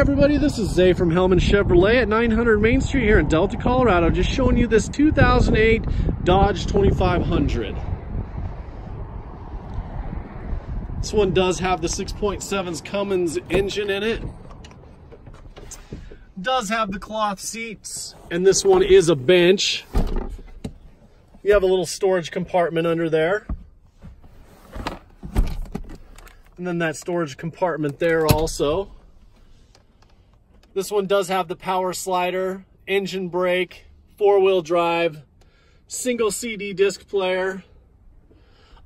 everybody, this is Zay from Hellman Chevrolet at 900 Main Street here in Delta, Colorado. Just showing you this 2008 Dodge 2500. This one does have the 6.7's Cummins engine in it. Does have the cloth seats, and this one is a bench. You have a little storage compartment under there. And then that storage compartment there also. This one does have the power slider, engine brake, four-wheel drive, single CD disc player,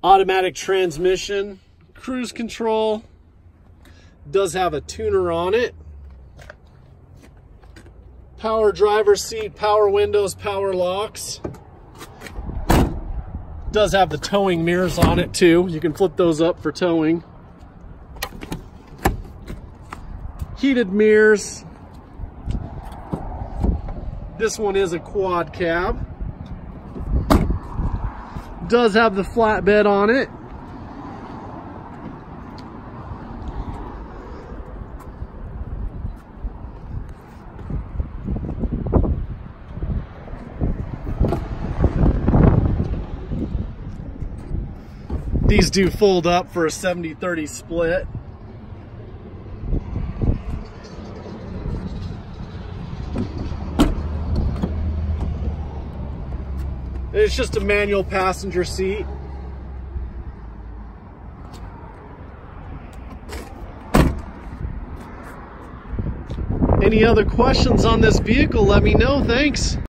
automatic transmission, cruise control, does have a tuner on it, power driver seat, power windows, power locks, does have the towing mirrors on it too. You can flip those up for towing. Heated mirrors, this one is a quad cab. Does have the flatbed on it. These do fold up for a 70-30 split. It's just a manual passenger seat. Any other questions on this vehicle, let me know. Thanks.